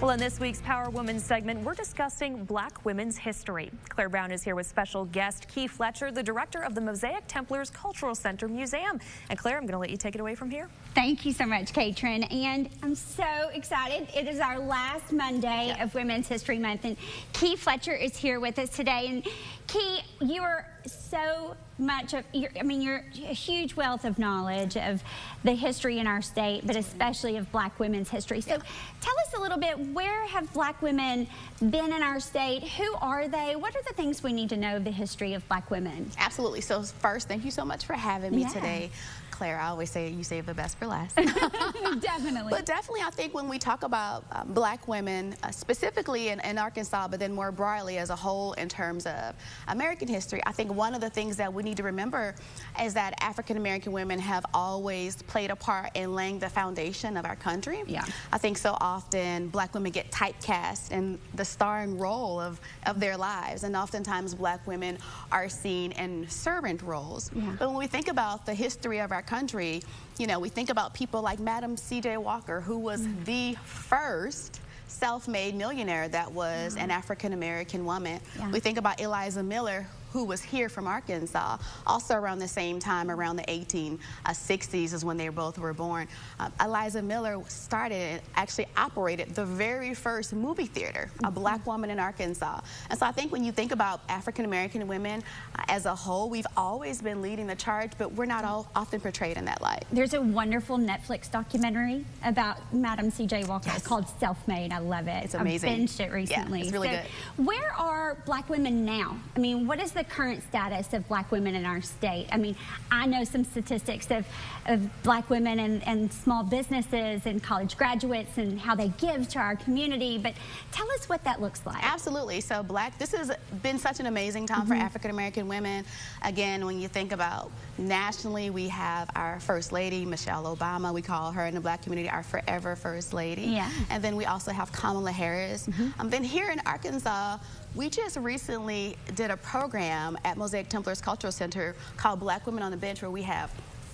Well, in this week's Power Woman segment, we're discussing Black women's history. Claire Brown is here with special guest Key Fletcher, the director of the Mosaic Templars Cultural Center Museum. And Claire, I'm going to let you take it away from here. Thank you so much, Katrin. And I'm so excited. It is our last Monday yeah. of Women's History Month. And Key Fletcher is here with us today. And Key, you are so much of, I mean, you're a huge wealth of knowledge of the history in our state, but especially of black women's history. So tell us a little bit, where have black women been in our state? Who are they? What are the things we need to know of the history of black women? Absolutely. So first, thank you so much for having me yeah. today. Claire, I always say you save the best for last. definitely. But definitely, I think when we talk about um, black women, uh, specifically in, in, Arkansas, but then more broadly as a whole in terms of American history, I think one of the things that we need to remember is that African American women have always played a part in laying the foundation of our country. Yeah. I think so often black women get typecast in the starring role of, of their lives, and oftentimes black women are seen in servant roles. Yeah. But when we think about the history of our country, you know, we think about people like Madam C.J. Walker, who was mm. the first self-made millionaire that was an African-American woman. Yeah. We think about Eliza Miller, who was here from Arkansas, also around the same time, around the 1860s is when they both were born. Uh, Eliza Miller started and actually operated the very first movie theater, a mm-hmm. black woman in Arkansas. And so I think when you think about African American women uh, as a whole, we've always been leading the charge, but we're not all often portrayed in that light. There's a wonderful Netflix documentary about Madam C.J. Walker yes. called Self-Made. I love it. It's amazing. I binged it recently. Yeah, it's really so good. Where are black women now? I mean, what is the the current status of black women in our state? I mean, I know some statistics of, of black women and, and small businesses and college graduates and how they give to our community, but tell us what that looks like. Absolutely. So black, this has been such an amazing time mm -hmm. for mm-hmm. African American women. Again, when you think about nationally, we have our First Lady, Michelle Obama. We call her in the black community our forever First Lady. Yeah. And then we also have Kamala Harris. Mm -hmm. um, then here in Arkansas, we just recently did a program at Mosaic Templars Cultural Center called Black Women on the Bench where we have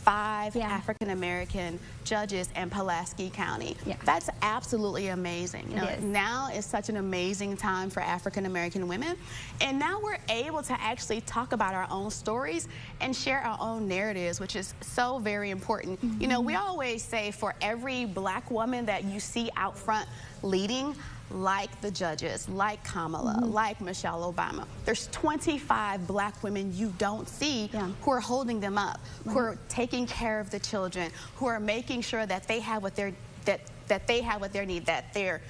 five yeah. African American judges in Pulaski County. Yeah. That's absolutely amazing. You know, is. Now is such an amazing time for African American women. And now we're able to actually talk about our own stories and share our own narratives, which is so very important. Mm -hmm. You know, we always say for every black woman that you see out front leading, like the judges, like Kamala, mm -hmm. like Michelle Obama. There's 25 black women you don't see yeah. who are holding them up, right. who are taking care of the children, who are making sure that they have what they're that that they have what they need, that they're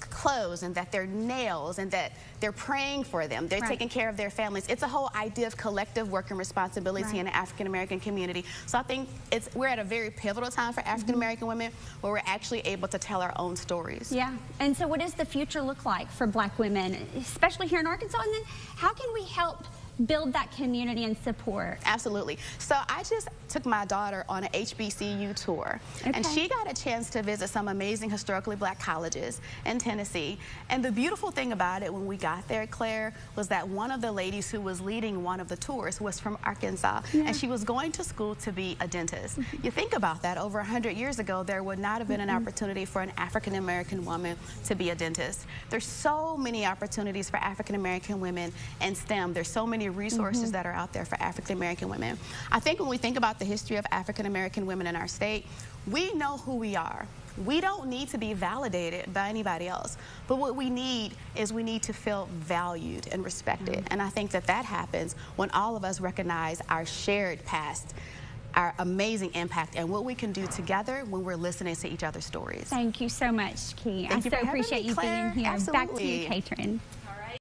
clothes and that they're nails and that they're praying for them. They're right. taking care of their families. It's a whole idea of collective work and responsibility right. in the African American community. So I think it's we're at a very pivotal time for African American mm -hmm. women where we're actually able to tell our own stories. Yeah. And so what does the future look like for black women, especially here in Arkansas? And then how can we help build that community and support? Absolutely. So I just took my daughter on an HBCU tour, okay. and she got a chance to visit some amazing historically black colleges in Tennessee. And the beautiful thing about it when we got there, Claire, was that one of the ladies who was leading one of the tours was from Arkansas, yeah. and she was going to school to be a dentist. Mm -hmm. You think about that, over 100 years ago, there would not have been mm -hmm. an opportunity for an African American woman to be a dentist. There's so many opportunities for African American women in STEM. There's so many resources mm -hmm. that are out there for African American women. I think when we think about the history of African American women in our state, we know who we are. We don't need to be validated by anybody else. But what we need is we need to feel valued and respected. Mm -hmm. And I think that that happens when all of us recognize our shared past our amazing impact and what we can do together when we're listening to each other's stories. Thank you so much, Key. Thank I so appreciate me, you being here. Absolutely. Back to you, Katrin.